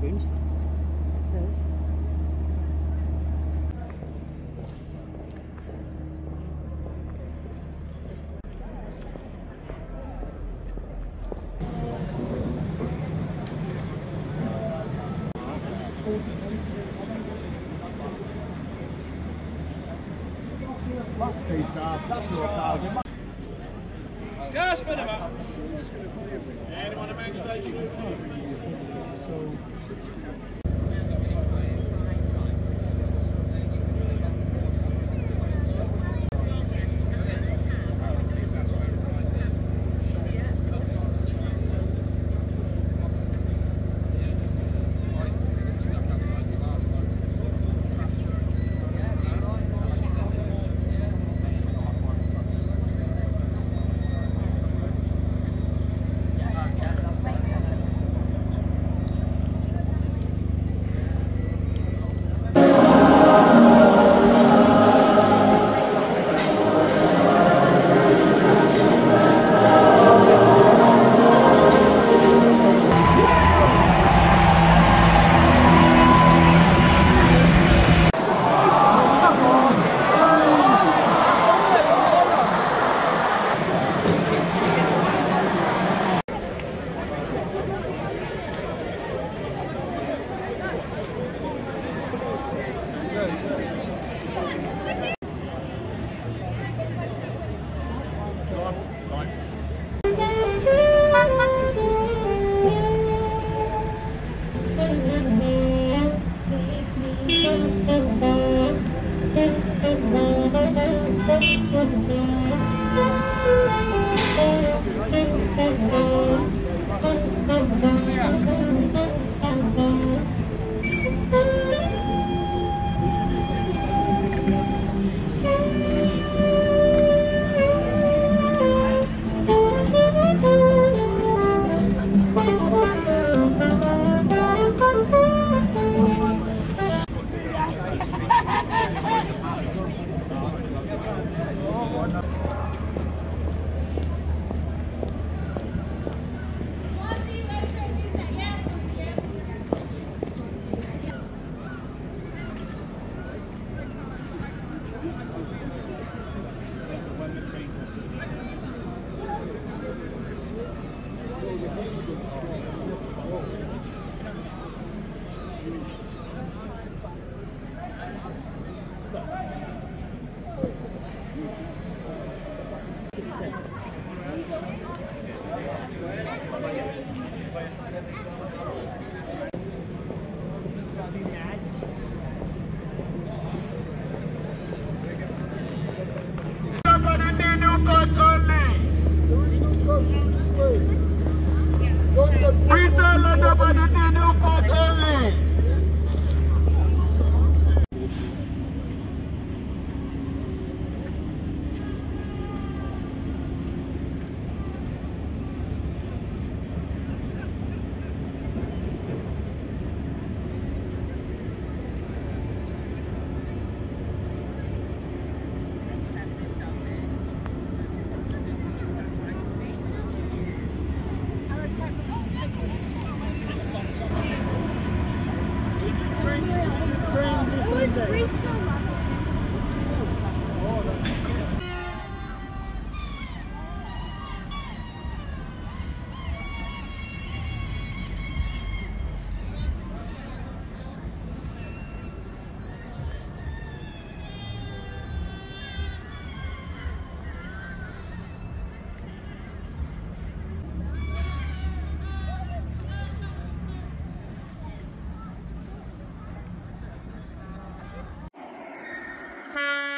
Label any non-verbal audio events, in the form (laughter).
Wetherspoons. It says. Scarce for them up. Anyone main station? Thank Thank you. thank you so Ha (laughs)